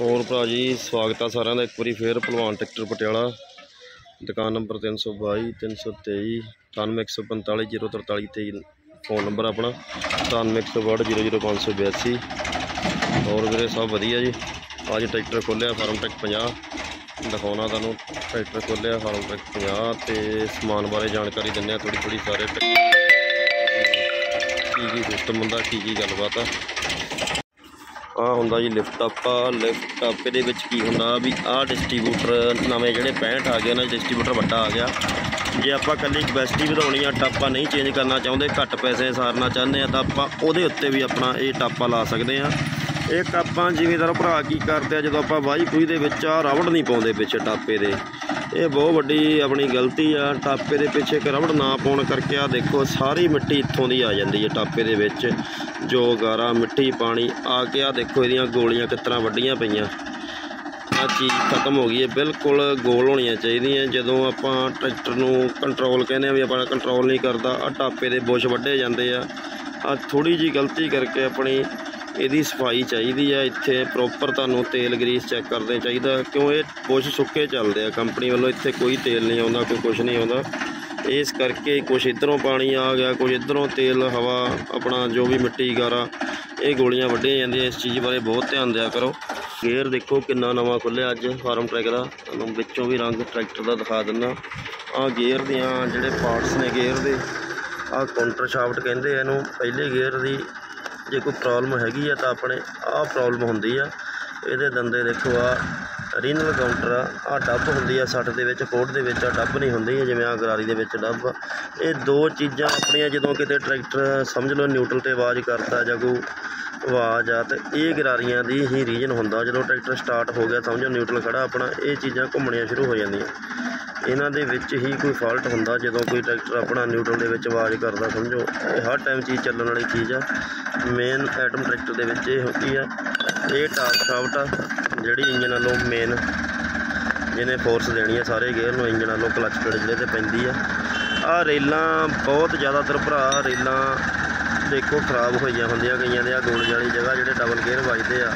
ਹੋਰ ਭਰਾ ਜੀ, ਸਵਾਗਤ ਆ ਸਾਰਿਆਂ ਦਾ। ਇੱਕ ਵਾਰੀ ਫੇਰ ਭਲਵਾਨ ਟਰੈਕਟਰ ਪਟਿਆਲਾ। ਦੁਕਾਨ ਨੰਬਰ 322 323 98145 ਤੇ ਫੋਨ ਨੰਬਰ ਆਪਣਾ 9712000582 ਹੋਰ ਵੀਰੇ, ਸਭ ਵਧੀਆ ਜੀ। ਅੱਜ ਟਰੈਕਟਰ ਖੋਲਿਆ, ਫਾਰਮ ਟੈਕ 50 ਦਿਖਾਉਣਾ ਤੁਹਾਨੂੰ, ਟਰੈਕਟਰ ਖੋਲਿਆ, ਫਾਰਮ ਟੈਕ 50 ਤੇ ਸਮਾਨ ਬਾਰੇ ਜਾਣਕਾਰੀ ਦਿੰਦੇ ਆ ਥੋੜੀ ਥੋੜੀ ਸਾਰੇ ਕੀ ਕੀ ਸਿਸਟਮ ਹੁੰਦਾ ਕੀ ਕੀ ਗੱਲਬਾਤ ਆ। ਆ ਹੁੰਦਾ ਜੀ ਲਿਫਟ ਅਪ ਲਿਫਟ ਅਪ ਇਹਦੇ ਵਿੱਚ ਕੀ ਹੁੰਦਾ ਵੀ ਆਹ ਡਿਸਟ੍ਰੀਬਿਊਟਰ ਨਵੇਂ ਜਿਹੜੇ 65 ਆ ਗਏ, ਉਹਨਾਂ ਡਿਸਟ੍ਰੀਬਿਊਟਰ ਵੱਡਾ ਆ ਗਿਆ। ਜੇ ਆਪਾਂ ਕੱਲੀ ਕਪੈਸਿਟੀ ਵਧਾਉਣੀ ਆ ਟਾਪਾ ਨਹੀਂ ਚੇਂਜ ਕਰਨਾ ਚਾਹੁੰਦੇ, ਘੱਟ ਪੈਸੇ ਸਾਰਨਾ ਚਾਹੁੰਦੇ ਆ, ਤਾਂ ਆਪਾਂ ਉਹਦੇ ਉੱਤੇ ਵੀ ਆਪਣਾ ਇਹ ਟਾਪਾ ਲਾ ਸਕਦੇ ਆ। ਇੱਕ ਆਪਾਂ ਜ਼ਿਮੀਦਾਰ ਭਰਾ ਕੀ ਕਰਦੇ ਆ, ਜਦੋਂ ਆਪਾਂ ਵਾਹੀ ਖੂਹੀ ਦੇ ਵਿੱਚ ਆ ਰਬੜ ਨਹੀਂ ਪਾਉਂਦੇ ਪਿੱਛੇ ਟਾਪੇ ਦੇ ਇਹ ਬਹੁਤ ਵੱਡੀ ਆਪਣੀ ਗਲਤੀ ਆ, ਟਾਪੇ ਦੇ ਪਿੱਛੇ ਇੱਕ ਨਾ ਪਾਉਣ ਕਰਕੇ ਆ ਦੇਖੋ ਸਾਰੀ ਮਿੱਟੀ ਇੱਥੋਂ ਦੀ ਆ ਜਾਂਦੀ ਹੈ ਟਾਪੇ ਦੇ ਵਿੱਚ, ਜੋ ਗਾਰਾ ਮਿੱਟੀ ਪਾਣੀ ਆ ਕੇ ਆ ਦੇਖੋ ਇਹਦੀਆਂ ਗੋਲੀਆਂ ਕਿਸ ਤਰ੍ਹਾਂ ਵੱਡੀਆਂ ਪਈਆਂ। ਆ ਚੀਜ਼ ਖਤਮ ਹੋ ਗਈ ਹੈ, ਬਿਲਕੁਲ ਗੋਲ ਹੋਣੀਆਂ ਚਾਹੀਦੀਆਂ, ਜਦੋਂ ਆਪਾਂ ਟਰੈਕਟਰ ਨੂੰ ਕੰਟਰੋਲ ਕਹਿੰਦੇ ਆ ਵੀ ਆਪਾਂ ਕੰਟਰੋਲ ਨਹੀਂ ਕਰਦਾ ਆ ਟਾਪੇ ਦੇ ਬੁਸ਼ ਵੱਡੇ ਜਾਂਦੇ ਆ। ਆ ਥੋੜੀ ਜੀ ਗਲਤੀ ਕਰਕੇ ਆਪਣੀ ਇਹਦੀ ਸਫ਼ਾਈ ਚਾਹੀਦੀ ਆ, ਇੱਥੇ ਪ੍ਰੋਪਰ ਤੁਹਾਨੂੰ ਤੇਲ ਗਰੀਸ ਚੈੱਕ ਕਰਦੇ ਚਾਹੀਦਾ। ਕਿਉਂ ਇਹ ਬੁਸ਼ ਸੁੱਕੇ ਚੱਲਦੇ ਆ ਕੰਪਨੀ ਵੱਲੋਂ, ਇੱਥੇ ਕੋਈ ਤੇਲ ਨਹੀਂ ਆਉਂਦਾ, ਕੋਈ ਕੁਝ ਨਹੀਂ ਆਉਂਦਾ। ਇਸ ਕਰਕੇ ਕੁਝ ਇਧਰੋਂ ਪਾਣੀ ਆ ਗਿਆ ਕੁਝ ਇਧਰੋਂ ਤੇਲ, ਹਵਾ, ਆਪਣਾ ਜੋ ਵੀ ਮਿੱਟੀ, ਗਾਰਾ, ਇਹ ਗੋਲੀਆਂ ਵੱਢੀਆਂ ਜਾਂਦੀਆਂ। ਇਸ ਚੀਜ਼ ਬਾਰੇ ਬਹੁਤ ਧਿਆਨ ਦਿਆ ਕਰੋ। ਗੇਅਰ ਦੇਖੋ ਕਿੰਨਾ ਨਵਾਂ ਖੁੱਲਿਆ ਅੱਜ, ਫਾਰਮ ਟਰੈਕ ਦਾ। ਤੁਹਾਨੂੰ ਵਿੱਚੋਂ ਵੀ ਰੰਗ ਟਰੈਕਟਰ ਦਾ ਦਿਖਾ ਦਿੰਦਾ। ਆਹ ਗੇਅਰ ਦੀਆਂ ਜਿਹੜੇ ਪਾਰਟਸ ਨੇ ਗੇਅਰ ਦੇ, ਆਹ ਕਾਊਂਟਰ ਸ਼ਾਫਟ ਕਹਿੰਦੇ ਇਹਨੂੰ। ਪਹਿਲੇ ਗੇਅਰ ਦੀ ਜੇ ਕੋਈ ਪ੍ਰੋਬਲਮ ਹੈਗੀ ਆ ਤਾਂ ਆਪਣੇ ਆਹ ਪ੍ਰੋਬਲਮ ਹੁੰਦੀ ਆ। ਇਹਦੇ ਦੰਦੇ ਦੇਖੋ ਆ ਰੀਨਲ ਕਾਊਂਟਰ ਆ, ਆਹ ਡੱਬ ਹੁੰਦੀ ਆ ਸੱਟ ਦੇ ਵਿੱਚ ਕੋਟ ਦੇ ਵਿੱਚ ਆ ਡੱਬ ਨਹੀਂ ਹੁੰਦੀ ਜਿਵੇਂ ਆ ਗਰਾਰੀ ਦੇ ਵਿੱਚ ਡੱਬ ਆ। ਇਹ ਦੋ ਚੀਜ਼ਾਂ ਆਪਣੀਆਂ ਜਦੋਂ ਕਿਤੇ ਟਰੈਕਟਰ ਸਮਝ ਲਓ ਨਿਊਟਰਲ ਤੇ ਆਵਾਜ਼ ਕਰਦਾ ਜਾਂ ਕੋਈ ਆਵਾਜ਼ ਆ, ਤੇ ਇਹ ਗਰਾਰੀਆਂ ਦੀ ਹੀ ਰੀਜਨ ਹੁੰਦਾ। ਜਦੋਂ ਟਰੈਕਟਰ ਸਟਾਰਟ ਹੋ ਗਿਆ, ਸਮਝੋ ਨਿਊਟਰਲ ਖੜਾ ਆਪਣਾ, ਇਹ ਚੀਜ਼ਾਂ ਘੁੰਮਣੀਆਂ ਸ਼ੁਰੂ ਹੋ ਜਾਂਦੀਆਂ। ਇਹਨਾਂ ਦੇ ਵਿੱਚ ਹੀ ਕੋਈ ਫਾਲਟ ਹੁੰਦਾ ਜਦੋਂ ਕੋਈ ਟਰੈਕਟਰ ਆਪਣਾ ਨਿਊਟਰਲ ਦੇ ਵਿੱਚ ਆਵਾਜ਼ ਕਰਦਾ, ਸਮਝੋ? ਇਹ ਹਰ ਟਾਈਮ ਚੀਜ਼ ਚੱਲਣ ਵਾਲੀ ਚੀਜ਼ ਆ। ਮੇਨ ਆਈਟਮ ਟਰੈਕਟਰ ਦੇ ਵਿੱਚ ਇਹ ਹੁੰਦੀ ਆ। ਇਹ ਟਾਪ ਸ਼ਾਫਟ ਆ, ਜਿਹੜੀ ਇੰਜਨ ਨਾਲੋਂ ਮੇਨ ਜਿਹਨੇ ਫੋਰਸ ਦੇਣੀ ਆ ਸਾਰੇ ਗੇਅਰ ਨੂੰ ਇੰਜਨ ਨਾਲੋਂ ਕਲਚ ਪਲੇਟ ਜਿਹੜੇ ਤੇ ਪੈਂਦੀ ਆ। ਆ ਰੇਲਾਂ ਬਹੁਤ ਜ਼ਿਆਦਾਤਰ ਭਰਾ, ਰੇਲਾਂ ਦੇਖੋ ਖਰਾਬ ਹੋਈਆਂ ਹੁੰਦੀਆਂ ਕਈਆਂ ਦੇ ਆ ਗੋਲ ਵਾਲੀ ਜਗ੍ਹਾ ਜਿਹੜੇ ਡਬਲ ਗੇਅਰ ਵੱਜਦੇ ਆ।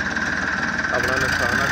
ਆਪਣਾ ਨੁਕਸਾਨ ਆ